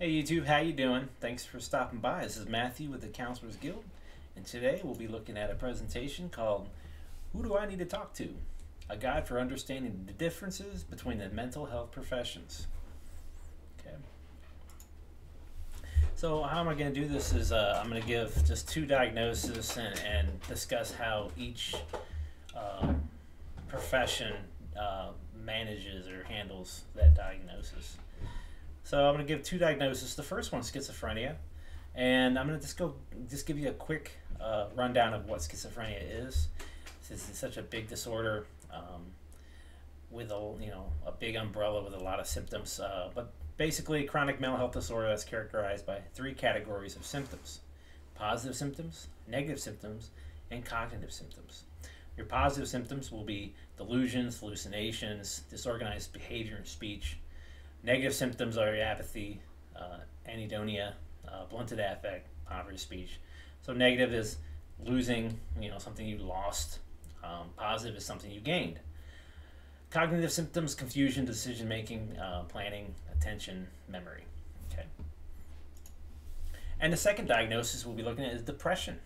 Hey YouTube, how you doing? Thanks for stopping by. This is Matthew with the Counselors Guild, and today we'll be looking at a presentation called Who Do I Need to Talk To? A Guide for Understanding the Differences Between the Mental Health Professions. Okay. So how am I going to do this is uh, I'm going to give just two diagnoses and, and discuss how each uh, profession uh, manages or handles that diagnosis. So I'm going to give two diagnoses. The first one, schizophrenia, and I'm going to just go just give you a quick uh, rundown of what schizophrenia is. This is such a big disorder um, with a you know a big umbrella with a lot of symptoms, uh, but basically chronic mental health disorder that's characterized by three categories of symptoms: positive symptoms, negative symptoms, and cognitive symptoms. Your positive symptoms will be delusions, hallucinations, disorganized behavior and speech Negative symptoms are apathy, uh, anhedonia, uh, blunted affect, poverty of speech. So negative is losing, you know, something you lost. Um, positive is something you gained. Cognitive symptoms: confusion, decision making, uh, planning, attention, memory. Okay. And the second diagnosis we'll be looking at is depression,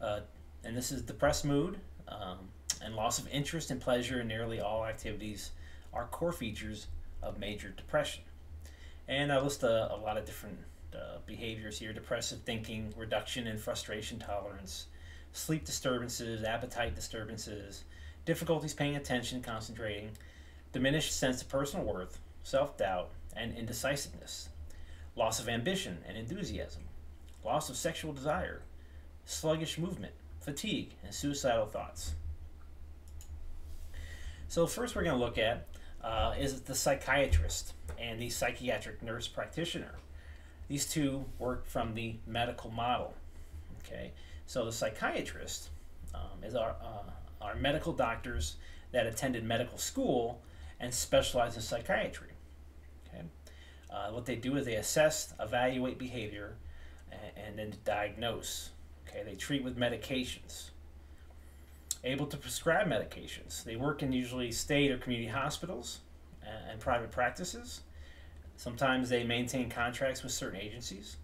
uh, and this is depressed mood um, and loss of interest and pleasure in nearly all activities are core features of major depression. And I list a, a lot of different uh, behaviors here depressive thinking, reduction in frustration tolerance, sleep disturbances, appetite disturbances, difficulties paying attention, concentrating, diminished sense of personal worth, self doubt, and indecisiveness, loss of ambition and enthusiasm, loss of sexual desire, sluggish movement, fatigue, and suicidal thoughts. So, first, we're going to look at uh, is the psychiatrist and the psychiatric nurse practitioner. These two work from the medical model. Okay, so the psychiatrist um, is our, uh, our medical doctors that attended medical school and specialize in psychiatry. Okay, uh, what they do is they assess, evaluate behavior, and, and then diagnose. Okay, they treat with medications able to prescribe medications. They work in usually state or community hospitals and private practices. Sometimes they maintain contracts with certain agencies.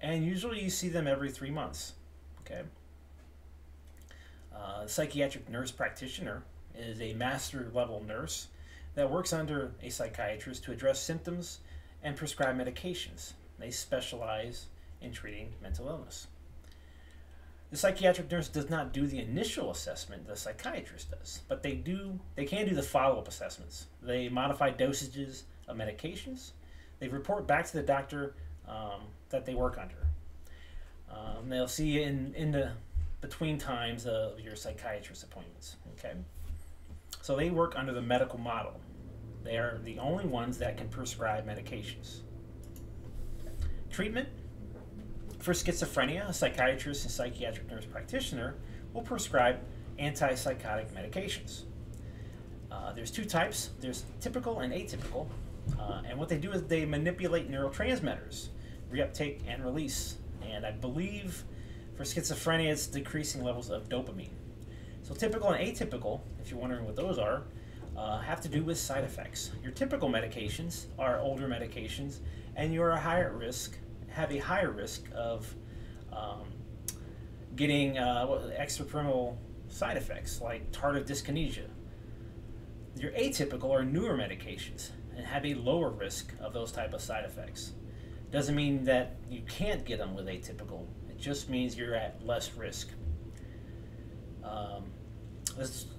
And usually you see them every three months. Okay. Uh, psychiatric nurse practitioner is a master level nurse that works under a psychiatrist to address symptoms and prescribe medications. They specialize in treating mental illness. The psychiatric nurse does not do the initial assessment, the psychiatrist does, but they do they can do the follow-up assessments. They modify dosages of medications. They report back to the doctor um, that they work under. Um, they'll see you in, in the between times of your psychiatrist appointments. Okay, so they work under the medical model. They are the only ones that can prescribe medications. Treatment for schizophrenia, a psychiatrist and psychiatric nurse practitioner will prescribe antipsychotic medications. Uh, there's two types. There's typical and atypical. Uh, and what they do is they manipulate neurotransmitters, reuptake and release. And I believe for schizophrenia, it's decreasing levels of dopamine. So typical and atypical, if you're wondering what those are, uh, have to do with side effects. Your typical medications are older medications, and you're a higher risk have a higher risk of um, getting uh, extrapyramidal side effects like tardive dyskinesia. Your atypical or newer medications and have a lower risk of those type of side effects. Doesn't mean that you can't get them with atypical. It just means you're at less risk. Um,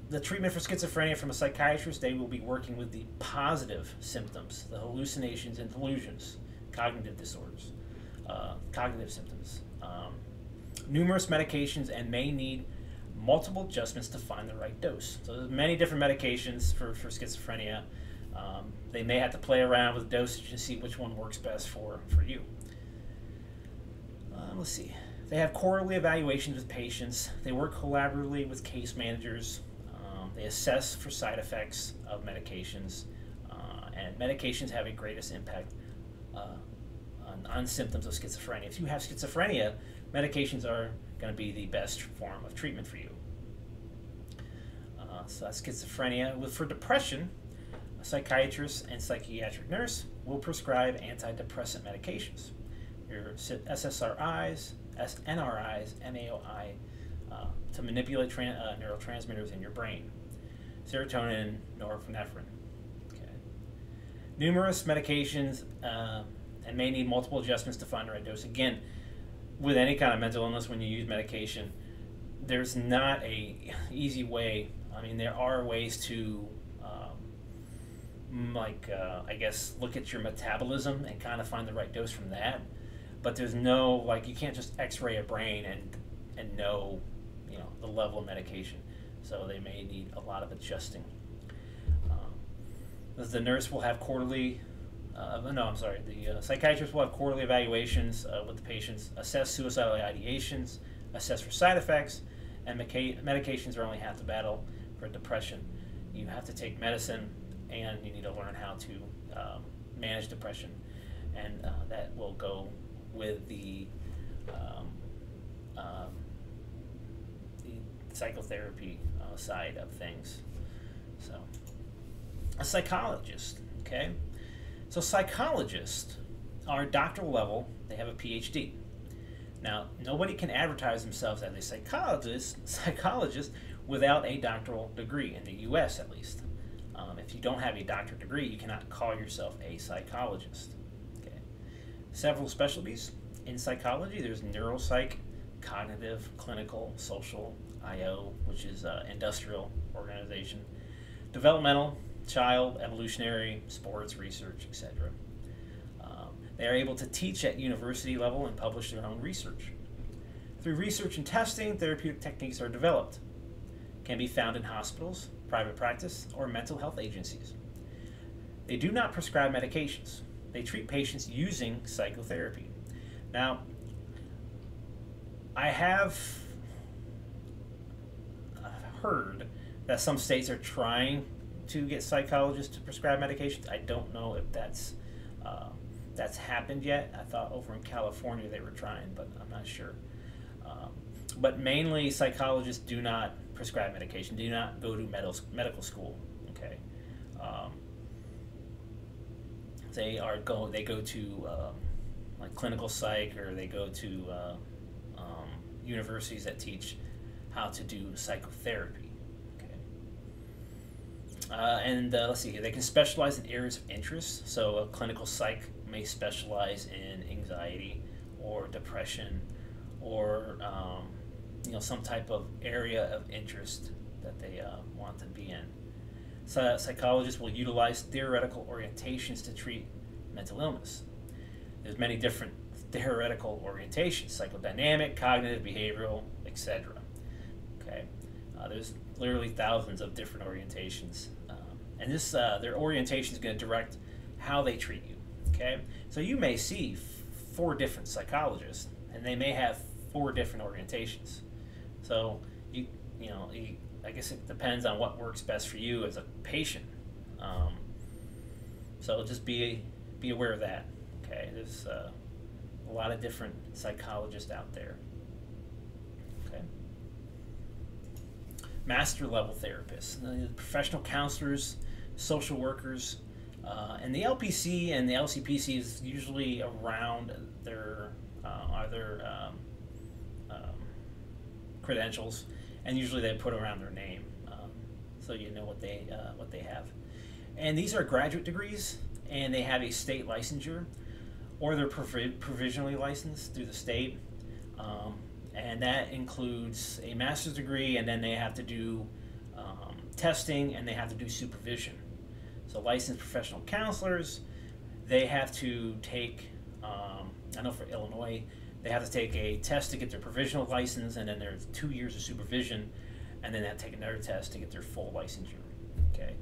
the treatment for schizophrenia from a psychiatrist, they will be working with the positive symptoms, the hallucinations and delusions, cognitive disorders uh, cognitive symptoms. Um, numerous medications and may need multiple adjustments to find the right dose. So there's many different medications for, for schizophrenia. Um, they may have to play around with dosage to see which one works best for, for you. Uh, let's see. They have quarterly evaluations with patients. They work collaboratively with case managers. Um, they assess for side effects of medications. Uh, and medications have a greatest impact uh, on, on symptoms of schizophrenia. If you have schizophrenia, medications are going to be the best form of treatment for you. Uh, so that's schizophrenia. With, for depression, A psychiatrist and psychiatric nurse will prescribe antidepressant medications. Your SSRIs, SNRIs, MAOI, uh, to manipulate uh, neurotransmitters in your brain. Serotonin, norepinephrine. Okay. Numerous medications uh, and may need multiple adjustments to find the right dose. Again, with any kind of mental illness, when you use medication, there's not a easy way. I mean, there are ways to, um, like, uh, I guess, look at your metabolism and kind of find the right dose from that. But there's no like, you can't just X-ray a brain and and know, you know, the level of medication. So they may need a lot of adjusting. Um, the nurse will have quarterly uh, no, I'm sorry. The uh, psychiatrist will have quarterly evaluations uh, with the patients, assess suicidal ideations, assess for side effects, and meca- medications are only half the battle for depression. You have to take medicine, and you need to learn how to um, manage depression, and uh, that will go with the, um, um, the psychotherapy uh, side of things. So, a psychologist, okay. So psychologists are doctoral level, they have a PhD. Now, nobody can advertise themselves as a psychologist, psychologist without a doctoral degree, in the US at least. Um, if you don't have a doctorate degree, you cannot call yourself a psychologist. Okay. Several specialties in psychology there's neuropsych, cognitive, clinical, social, IO, which is uh, industrial organization, developmental, child, evolutionary, sports, research, etc. Um, they are able to teach at university level and publish their own research. Through research and testing, therapeutic techniques are developed. Can be found in hospitals, private practice, or mental health agencies. They do not prescribe medications. They treat patients using psychotherapy. Now, I have heard that some states are trying to get psychologists to prescribe medications. I don't know if that's uh, that's happened yet. I thought over in California they were trying, but I'm not sure. Um, but mainly, psychologists do not prescribe medication. Do not go to medical medical school. Okay. Um, they are go. They go to uh, like clinical psych, or they go to uh, um, universities that teach how to do psychotherapy. Uh, and uh, let's see, here, they can specialize in areas of interest. So a clinical psych may specialize in anxiety or depression or um, you know some type of area of interest that they uh, want to be in. So psychologists will utilize theoretical orientations to treat mental illness. There's many different theoretical orientations: psychodynamic, cognitive, behavioral, etc. Okay, uh, there's literally thousands of different orientations and this uh, their orientation is going to direct how they treat you. Okay, so you may see four different psychologists, and they may have four different orientations. So you you know you, I guess it depends on what works best for you as a patient. Um, so just be be aware of that. Okay, there's uh, a lot of different psychologists out there. Okay. Master level therapists, professional counselors, social workers, uh, and the LPC and the LCPC is usually around their uh, um, um, credentials, and usually they put around their name, um, so you know what they uh, what they have. And these are graduate degrees, and they have a state licensure, or they're provi- provisionally licensed through the state, um, and that includes a master's degree, and then they have to do um, testing and they have to do supervision. So licensed professional counselors, they have to take, um, I know for Illinois, they have to take a test to get their provisional license, and then there's two years of supervision, and then they have to take another test to get their full licensure. Okay.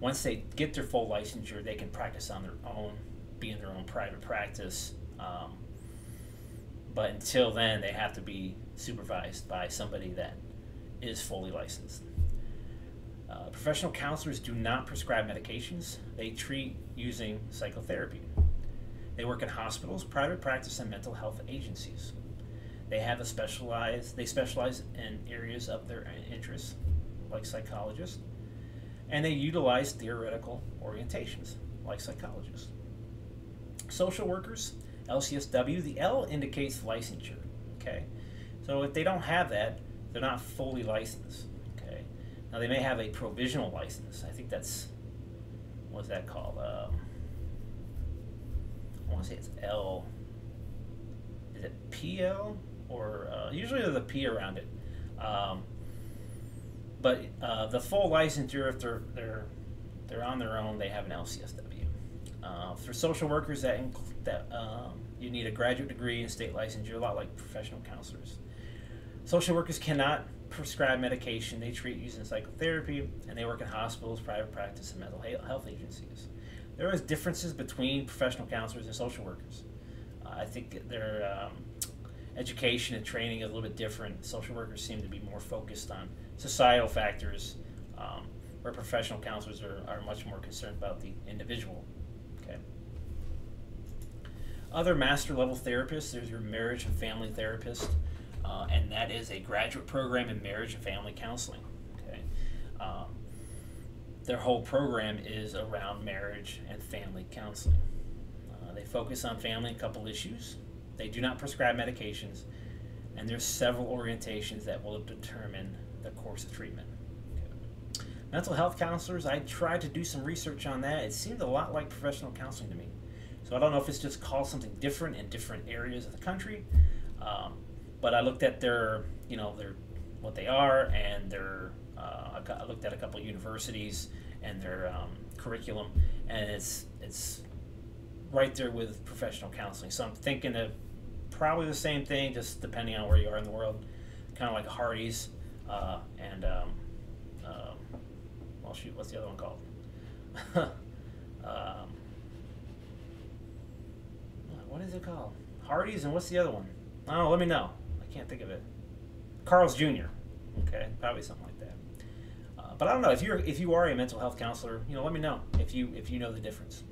Once they get their full licensure, they can practice on their own, be in their own private practice. Um, but until then, they have to be supervised by somebody that is fully licensed. Uh, professional counselors do not prescribe medications. They treat using psychotherapy. They work in hospitals, private practice, and mental health agencies. They have a specialized. They specialize in areas of their interest, like psychologists. and they utilize theoretical orientations like psychologists. Social workers, LCSW, the L indicates licensure. Okay, so if they don't have that, they're not fully licensed. Now they may have a provisional license. I think that's what's that called? Um, I want to say it's L. Is it PL or uh, usually there's a P around it. Um, but uh, the full licensure, if they're they're they're on their own, they have an LCSW. Uh, for social workers, that that um, you need a graduate degree and state licensure, a lot like professional counselors. Social workers cannot prescribe medication. They treat using psychotherapy, and they work in hospitals, private practice, and mental health agencies. There is differences between professional counselors and social workers. Uh, I think their um, education and training is a little bit different. Social workers seem to be more focused on societal factors, um, where professional counselors are, are much more concerned about the individual. Okay. Other master level therapists, there's your marriage and family therapist, uh, and that is a graduate program in marriage and family counseling. Okay. Um, their whole program is around marriage and family counseling. Uh, they focus on family and couple issues. They do not prescribe medications, and there's several orientations that will determine the course of treatment. Mental health counselors, I tried to do some research on that. It seemed a lot like professional counseling to me. So I don't know if it's just called something different in different areas of the country, um, but I looked at their, you know, their what they are and their. Uh, I looked at a couple of universities and their um, curriculum, and it's it's right there with professional counseling. So I'm thinking that probably the same thing, just depending on where you are in the world. Kind of like Hardee's uh, and um, um, well, shoot, what's the other one called? um, what is it called? Hardee's and what's the other one? Oh, let me know. Can't think of it. Carl's Jr. Okay, probably something like that. Uh, but I don't know if you're if you are a mental health counselor, you know, let me know if you if you know the difference.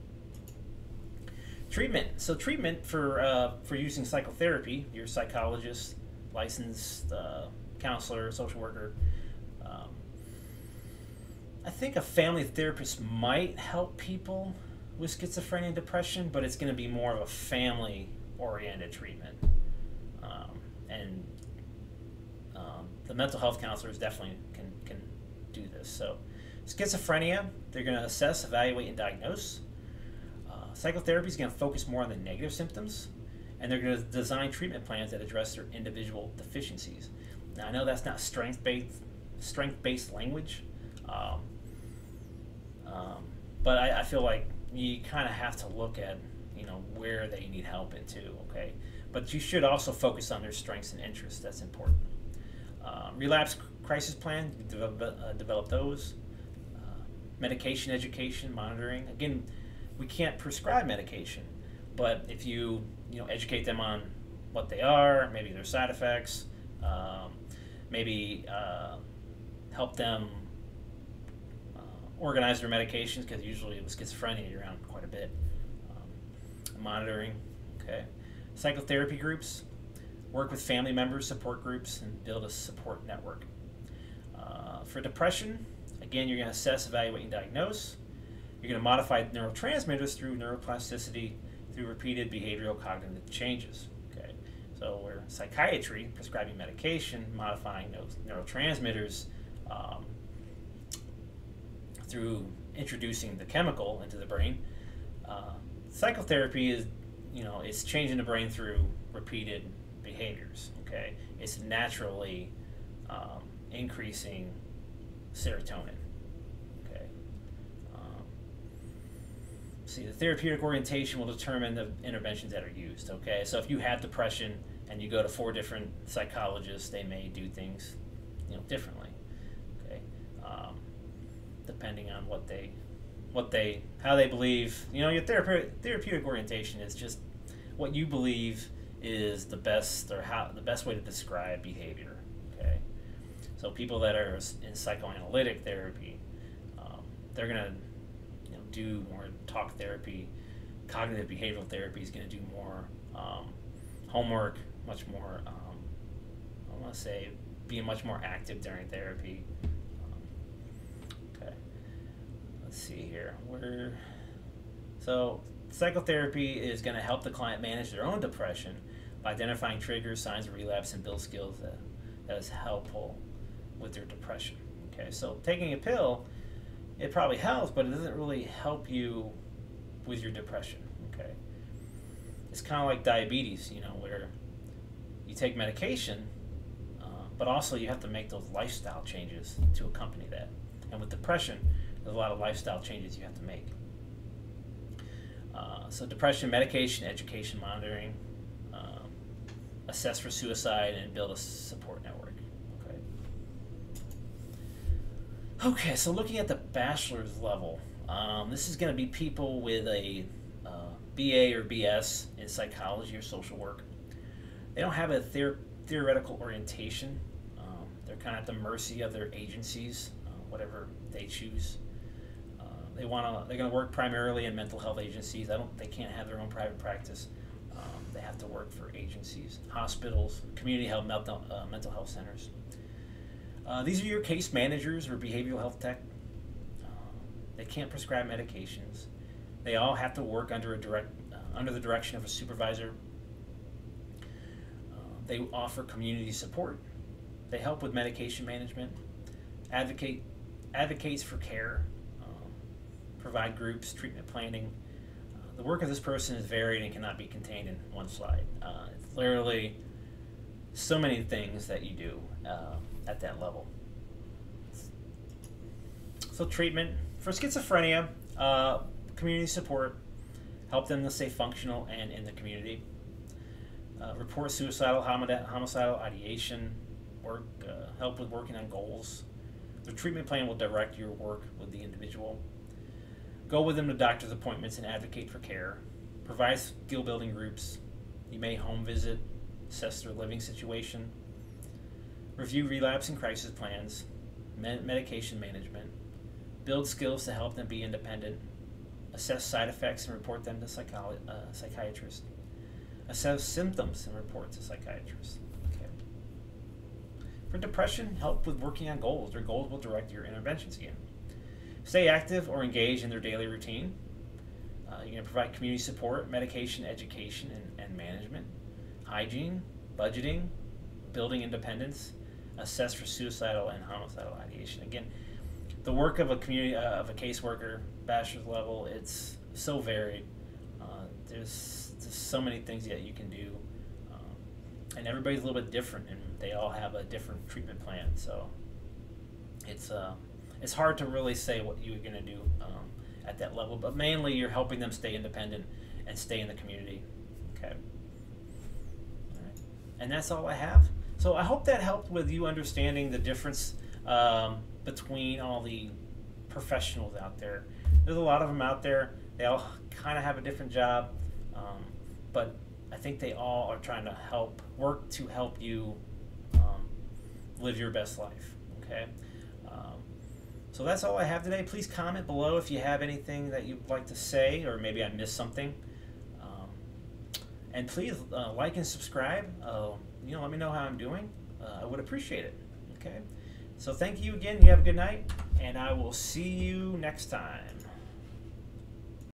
Treatment. So treatment for uh, for using psychotherapy, your psychologist, licensed uh, counselor, social worker. Um, I think a family therapist might help people with schizophrenia and depression, but it's going to be more of a family oriented treatment. And um, the mental health counselors definitely can, can do this. So, schizophrenia, they're going to assess, evaluate, and diagnose. Psychotherapy is going to focus more on the negative symptoms, and they're going to design treatment plans that address their individual deficiencies. Now, I know that's not strength-based strength-based language, um, um, but I, I, feel like you kind of have to look at you know where they need help into. Okay, but you should also focus on their strengths and interests. That's important. Uh, relapse crisis plan, develop, uh, develop those. Uh, medication education, monitoring. Again, we can't prescribe medication, but if you you know educate them on what they are, maybe their side effects, um, maybe uh, help them uh, organize their medications because usually with schizophrenia you're around quite a bit. Um, monitoring, okay, psychotherapy groups, work with family members, support groups, and build a support network. Uh, for depression, again, you're going to assess, evaluate, and diagnose. You're going to modify neurotransmitters through neuroplasticity through repeated behavioral cognitive changes. Okay, so where psychiatry, prescribing medication, modifying those neurotransmitters um, through introducing the chemical into the brain. Uh, psychotherapy is, you know, it's changing the brain through repeated behaviors. Okay, it's naturally um, increasing serotonin. Okay, see, the therapeutic orientation will determine the interventions that are used. Okay, so if you have depression and you go to four different psychologists, they may do things, you know, differently. Okay, um, depending on what they, what they, how they believe. You know, your therapeutic therapeutic orientation is just what you believe is the best or how the best way to describe behavior. Okay, so people that are in psychoanalytic therapy, um, they're gonna you know, do more talk therapy. Cognitive behavioral therapy is going to do more um, homework, much more, um, I want to say, being much more active during therapy. Um, okay. Let's see here. We're so psychotherapy is going to help the client manage their own depression by identifying triggers, signs of relapse, and build skills that, that is helpful with their depression. Okay, so taking a pill, it probably helps, but it doesn't really help you with your depression. Okay, it's kind of like diabetes, you know, where you take medication, uh, but also you have to make those lifestyle changes to accompany that. And with depression, there's a lot of lifestyle changes you have to make. Uh, so depression, medication, education, monitoring, um, assess for suicide, and build a support network. Okay. Okay, so looking at the bachelor's level, um, this is going to be people with a uh, BA or BS in psychology or social work. They don't have a theor- theoretical orientation. Um, they're kind of at the mercy of their agencies, uh, whatever they choose. They want to. They're going to work primarily in mental health agencies. I don't. They can't have their own private practice. Um, they have to work for agencies, hospitals, community health, mental, uh, mental health centers. Uh, these are your case managers or behavioral health tech. Uh, they can't prescribe medications. They all have to work under a direct uh, under the direction of a supervisor. Uh, they offer community support. They help with medication management, advocate advocates for care, um, provide groups, treatment planning. Uh, the work of this person is varied and cannot be contained in one slide. Uh, it's literally so many things that you do uh, at that level. So treatment for schizophrenia, uh, community support, help them to stay functional and in the community. Uh, report suicidal, homicidal ideation, work, help with working on goals. The treatment plan will direct your work with the individual. Go with them to doctor's appointments and advocate for care. Provide skill building groups. You may home visit, assess their living situation. Review relapse and crisis plans, med- medication management. Build skills to help them be independent. Assess side effects and report them to psycholo- uh, psychiatrists. Assess symptoms and report to psychiatrists. For depression, help with working on goals. Their goals will direct your interventions again. Stay active or engage in their daily routine. Uh, you're going to provide community support, medication, education, and, and management, hygiene, budgeting, building independence, assess for suicidal and homicidal ideation. Again, the work of a community uh, of a caseworker, bachelor's level, it's so varied. Uh, there's, there's so many things that you can do and everybody's a little bit different, and they all have a different treatment plan. So it's uh, it's hard to really say what you're going to do um, at that level, but mainly you're helping them stay independent and stay in the community. Okay. And that's all I have. So I hope that helped with you understanding the difference um, between all the professionals out there. There's a lot of them out there. They all kind of have a different job, um, but I think they all are trying to help work to help you um, live your best life. Okay. Um, so that's all I have today. Please comment below if you have anything that you'd like to say, or maybe I missed something. Um, and please uh, like and subscribe. Uh, you know, let me know how I'm doing. Uh, I would appreciate it. Okay. So thank you again. You have a good night, and I will see you next time.